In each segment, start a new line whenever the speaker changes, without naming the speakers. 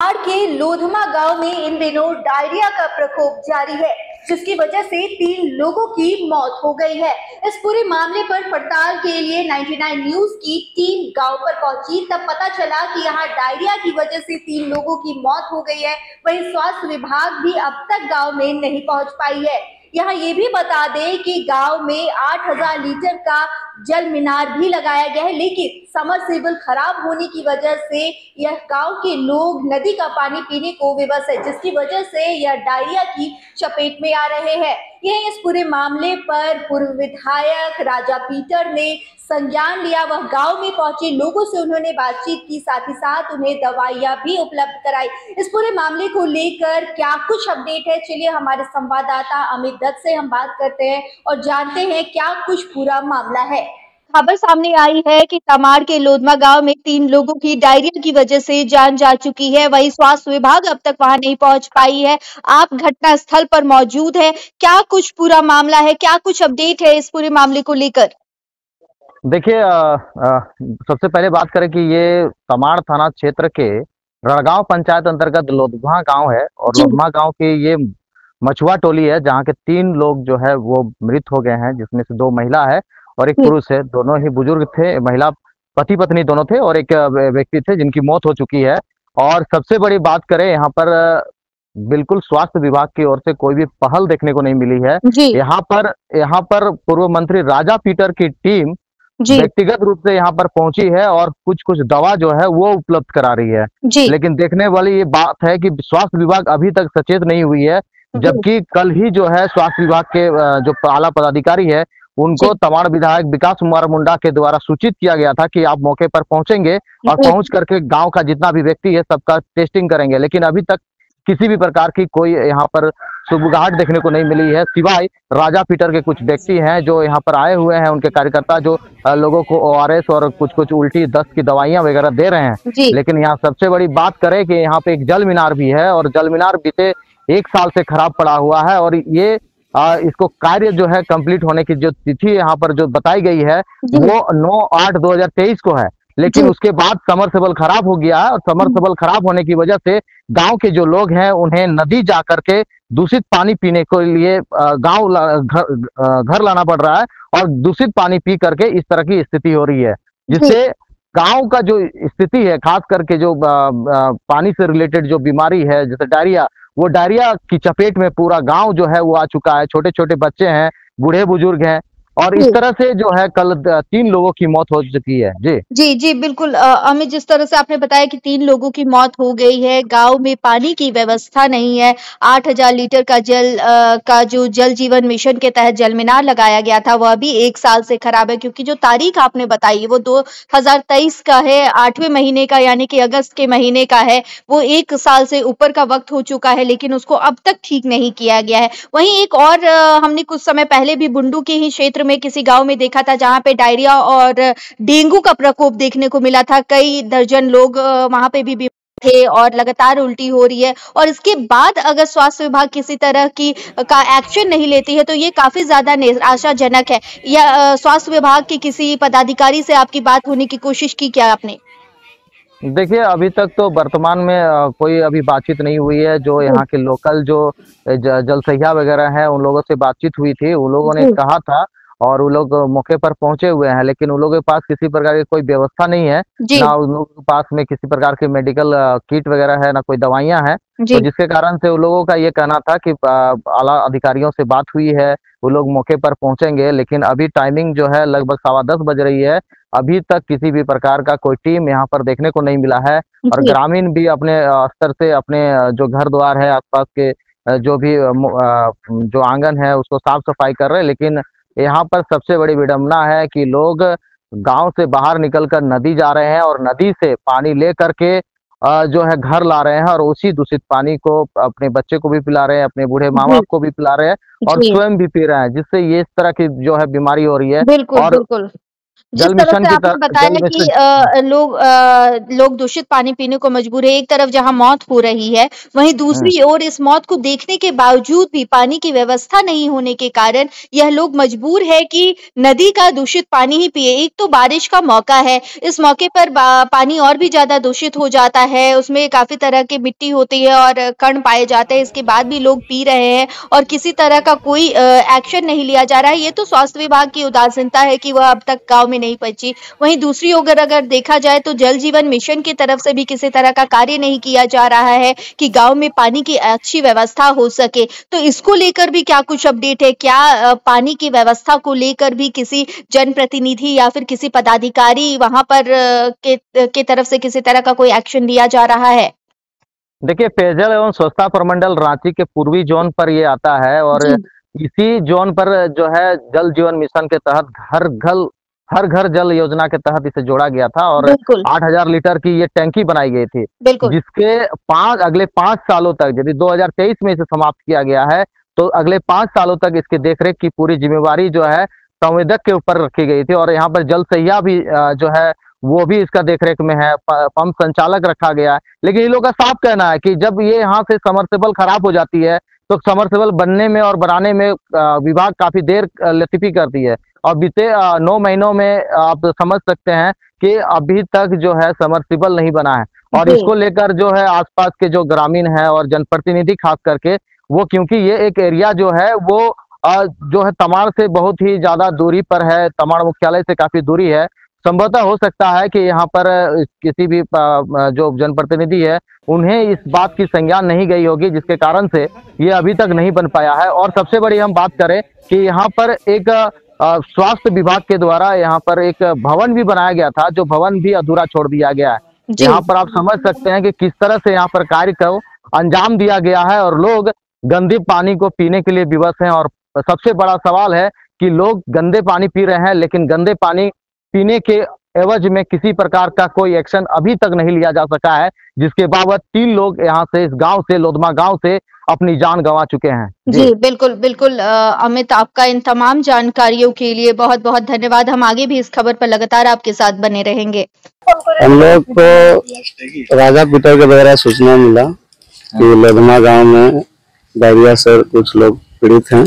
पहाड़ के लोधमा गाँव में इन दिनों डायरिया का प्रकोप जारी है, जिसकी वजह से तीन लोगों की मौत हो गई है। इस पूरे मामले पर पड़ताल के लिए 99 न्यूज़ की टीम गाँव पर पहुँची। तब पता चला कि यहाँ डायरिया की वजह से तीन लोगों की मौत हो गई है। वहीं स्वास्थ्य विभाग भी अब तक गाँव में नहीं पहुँच पाई है। यहाँ ये भी बता दें कि गाँव में 8000 लीटर का जल मीनार भी लगाया गया है, लेकिन समरसेबल खराब होने की वजह से यह गाँव के लोग नदी का पानी पीने को विवश है, जिसकी वजह से यह डायरिया की चपेट में आ रहे हैं। यह इस पूरे मामले पर पूर्व विधायक राजा पीटर ने संज्ञान लिया। वह गाँव में पहुँचे। लोगों से उन्होंने बातचीत की। साथ ही साथ उन्हें दवाइयाँ भी उपलब्ध कराई। इस पूरे मामले को लेकर क्या कुछ अपडेट है? चलिए हमारे संवाददाता अमित दत्त से हम बात करते हैं और जानते हैं क्या कुछ पूरा मामला है। खबर सामने आई है कि तमाड़ के लोधमा गाँव में तीन लोगों की डायरिया की वजह से जान जा चुकी है। वही स्वास्थ्य विभाग अब तक वहाँ नहीं पहुँच पाई है। आप घटना स्थल पर मौजूद है। क्या कुछ पूरा मामला है? क्या कुछ अपडेट है इस पूरे मामले को लेकर?
देखिए सबसे पहले बात करें कि ये तमाड़ थाना क्षेत्र के रणगांव पंचायत अंतर्गत लोधमा गाँव है और लोधमा गाँव की ये मछुआ टोली है जहाँ के तीन लोग जो है वो मृत हो गए हैं जिसमें से दो महिला है। और एक पुरुष है दोनों ही बुज़ुर्ग थे महिला पति पत्नी दोनों थे और एक व्यक्ति थे जिनकी मौत हो चुकी है। और सबसे बड़ी बात करें यहाँ पर बिल्कुल स्वास्थ्य विभाग की ओर से कोई भी पहल देखने को नहीं मिली है। यहाँ पर यहाँ पर पूर्व मंत्री राजा पीटर की टीम व्यक्तिगत रूप से यहाँ पर पहुँची है और कुछ कुछ दवा जो है वो उपलब्ध करा रही है। लेकिन देखने वाली ये बात है कि स्वास्थ्य विभाग अभी तक सचेत नहीं हुई है जबकि कल ही जो है स्वास्थ्य विभाग के जो आला पदाधिकारी है उनको तमाड़ विधायक विकास कुमार मुंडा के द्वारा सूचित किया गया था कि आप मौके पर पहुँचेंगे और पहुँच करके गाँव का जितना भी व्यक्ति है सबका टेस्टिंग करेंगे। लेकिन अभी तक किसी भी प्रकार की कोई यहाँ पर सुबगाहट देखने को नहीं मिली है। सिवाय राजा पीटर के कुछ व्यक्ति हैं जो यहाँ पर आए हुए हैं उनके कार्यकर्ता जो लोगों को ओआरएस और कुछ कुछ उल्टी दस्त की दवाइयाँ वगैरह दे रहे हैं। लेकिन यहाँ सबसे बड़ी बात करें कि यहाँ पे एक जल मीनार भी है और जल मीनार बीते एक साल से खराब पड़ा हुआ है और ये आ, इसको कार्य जो है कंप्लीट होने की जो तिथि यहाँ पर जो बताई गई है वो नौ आठ दो हज़ार तेईस को है। लेकिन उसके बाद समरसेबल खराब हो गया और समरसेबल खराब होने की वजह से गाँव के जो लोग हैं उन्हें नदी जा करके दूषित पानी पीने के लिए गाँव घर, घर लाना पड़ रहा है और दूषित पानी पी करके इस तरह की स्थिति हो रही है जिससे गाँव का जो स्थिति है, खास करके जो पानी से रिलेटेड जो बीमारी है, जैसे डायरिया, वो डायरिया की चपेट में पूरा गाँव जो है वो आ चुका है। छोटे छोटे बच्चे हैं, बूढ़े बुज़ुर्ग हैं और इस तरह से जो है कल तीन लोगों की मौत हो चुकी है। जी।
जी जी बिल्कुल अमित जिस तरह से आपने बताया कि तीन लोगों की मौत हो गई है गाँव में पानी की व्यवस्था नहीं है आठ हज़ार लीटर का जल आ, का जो जल जीवन मिशन के तहत जल मीनार लगाया गया था वह भी एक साल से खराब है क्योंकि जो तारीख आपने बताई वो दो हज़ार तेईस का है आठवें महीने का यानी कि अगस्त के महीने का है वो एक साल से ऊपर का वक्त हो चुका है लेकिन उसको अब तक ठीक नहीं किया गया है। वहीं एक और हमने कुछ समय पहले भी बुंडू के ही क्षेत्र में किसी गाँव में देखा था जहाँ पे डायरिया और डेंगू का प्रकोप देखने को मिला था। कई दर्जन लोग वहाँ पे भी थे और लगातार उल्टी हो रही है। और इसके बाद अगर स्वास्थ्य विभाग किसी तरह की का एक्शन नहीं लेती है तो ये काफ़ी ज़्यादा निराशाजनक है। या स्वास्थ्य विभाग के किसी पदाधिकारी से आपकी बात होने की कोशिश की क्या आपने?
देखिए अभी तक तो वर्तमान में कोई अभी बातचीत नहीं हुई है। जो यहाँ के लोकल जो जलसहिया वगैरह है उन लोगों से बातचीत हुई थी। उन लोगों ने कहा था और वो लोग मौके पर पहुँचे हुए हैं लेकिन उन लोगों के पास किसी प्रकार की कोई व्यवस्था नहीं है। ना उन लोगों के पास में किसी प्रकार की मेडिकल किट वगैरह है ना कोई दवाइयाँ हैं। तो जिसके कारण से उन लोगों का ये कहना था कि आला अधिकारियों से बात हुई है वो लोग मौके पर पहुँचेंगे लेकिन अभी टाइमिंग जो है लगभग सवा दस बज रही है। अभी तक किसी भी प्रकार का कोई टीम यहाँ पर देखने को नहीं मिला है। और ग्रामीण भी अपने स्तर से अपने जो घर द्वार है आसपास के जो भी जो आँगन है उसको साफ़ सफ़ाई कर रहे हैं लेकिन यहाँ पर सबसे बड़ी विडम्बना है कि लोग गाँव से बाहर निकलकर नदी जा रहे हैं और नदी से पानी ले करके जो है घर ला रहे हैं और उसी दूषित पानी को अपने बच्चे को भी पिला रहे हैं अपने बूढ़े माँ बाप को भी पिला रहे हैं और स्वयं भी पी रहे हैं जिससे ये इस तरह की जो है बीमारी हो रही है
बिल्कुल, और बिल्कुल। जिस तरह से आपने बताया कि लोग लोग दूषित पानी पीने को मजबूर है एक तरफ़ जहाँ मौत हो रही है वहीं
हम्म,
दूसरी ओर इस मौत को देखने के बावजूद भी पानी की व्यवस्था नहीं होने के कारण यह लोग मजबूर है कि नदी का दूषित पानी ही पिए। एक तो बारिश का मौका है इस मौके पर पानी और भी ज़्यादा दूषित हो जाता है उसमें काफ़ी तरह की मिट्टी होती है और कण पाए जाते हैं इसके बाद भी लोग पी रहे हैं और किसी तरह का कोई एक्शन नहीं लिया जा रहा है। ये तो स्वास्थ्य विभाग की उदासीनता है कि वह अब तक गाँव में नहीं पहुँची वहीं दूसरी ओर अगर देखा जाए तो जल जीवन मिशन की तरफ़ से भी किसी तरह का कार्य नहीं किया जा रहा है कि गाँव में पानी की अच्छी व्यवस्था हो सके। तो इसको लेकर भी क्या कुछ अपडेट है? क्या पानी की व्यवस्था को लेकर भी किसी जनप्रतिनिधि या फिर किसी पदाधिकारी वहाँ पर के, के तरफ़ से किसी तरह का कोई एक्शन लिया जा रहा है?
देखिए पेयजल एवं स्वच्छता प्रमंडल रांची के पूर्वी जोन पर ये आता है और इसी जोन पर जो है जल जीवन मिशन के तहत हर घर हर घर जल योजना के तहत इसे जोड़ा गया था और
बिल्कुल।
8000 लीटर की ये टैंकी बनाई गई थी। जिसके पाँच अगले पाँच सालों तक यदि 2023 में इसे समाप्त किया गया है तो अगले पाँच सालों तक इसकी देखरेख की पूरी जिम्मेवारी जो है संवेदक के ऊपर रखी गई थी और यहाँ पर जल सहिया भी जो है वो भी इसका देखरेख में है। पंप संचालक रखा गया है। लेकिन इन लोग का साफ़ कहना है कि जब ये यहाँ से समरसेबल खराब हो जाती है तो समरसेबल बनने में और बनाने में विभाग काफ़ी देर लतीफी करती है। और बीते नौ महीनों में आप समझ सकते हैं कि अभी तक जो है समरसिबल नहीं बना है। और इसको लेकर जो है आसपास के जो ग्रामीण है और जनप्रतिनिधि खास करके वो क्योंकि ये एक एरिया जो है वो जो है तमाड़ से बहुत ही ज़्यादा दूरी पर है तमाड़ मुख्यालय से काफ़ी दूरी है। संभवतः हो सकता है कि यहाँ पर किसी भी जो जनप्रतिनिधि है उन्हें इस बात की संज्ञान नहीं गई होगी जिसके कारण से ये अभी तक नहीं बन पाया है। और सबसे बड़ी हम बात करें कि यहाँ पर एक स्वास्थ्य विभाग के द्वारा यहाँ पर एक भवन भी बनाया गया था जो भवन भी अधूरा छोड़ दिया गया है। यहाँ पर आप समझ सकते हैं कि किस तरह से यहाँ पर कार्य को अंजाम दिया गया है और लोग गंदे पानी को पीने के लिए विवश हैं। और सबसे बड़ा सवाल है कि लोग गंदे पानी पी रहे हैं लेकिन गंदे पानी पीने के एवज में किसी प्रकार का कोई एक्शन अभी तक नहीं लिया जा सका है जिसके बाबत तीन लोग यहाँ से इस गाँव से लोधमा गाँव से अपनी जान गंवा चुके हैं।
जी जी। बिल्कुल बिल्कुल अमित आपका इन तमाम जानकारियों के लिए बहुत बहुत धन्यवाद। हम आगे भी इस खबर पर लगातार आपके साथ बने रहेंगे।
हम लोग को राजा पीटर के द्वारा सूचना मिला कि लदमा गाँव में डायरिया से कुछ लोग पीड़ित हैं।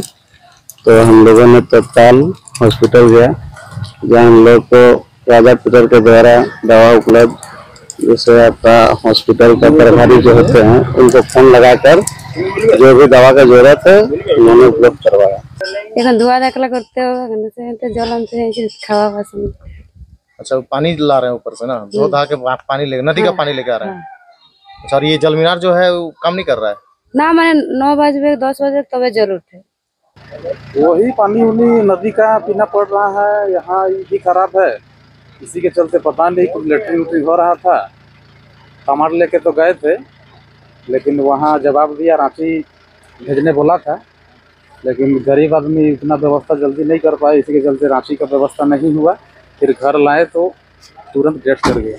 तो हम लोगों ने तत्काल हॉस्पिटल गया जहाँ हम लोग को राजा पीटर के द्वारा दवा उपलब्ध जैसे आपका हॉस्पिटल का प्रभारी जो होते हैं उनको फ़ोन लगाकर जो भी दवा का जरूरत है उन्होंने उपलब्ध करवाया
এখন ধোয়া দেখলা করতে হবে এখানে से तो जल हमसे है खावा पसंद
अच्छा वो पानी ला रहे हैं ऊपर से ना धो धा के पा- पानी ले नदी का पानी लेके आ रहे हैं अच्छा और ये जल मीनार जो है वो काम नहीं कर रहा है
ना मैंने नौ बजे दस बजे तबे जल उठे
वही पानी उनी नदी का पीना पड़ रहा है यहाँ ये भी खराब है इसी के चलते पता नहीं कुछ लेटरिन उटरिन हो रहा था टमाटर लेके तो गए थे लेकिन वहाँ जवाब दिया, रांची भेजने बोला था। लेकिन गरीब आदमी इतना व्यवस्था जल्दी नहीं कर पाए इसके चलते रांची का व्यवस्था नहीं हुआ। फिर घर लाए तो तुरंत गेट कर गया।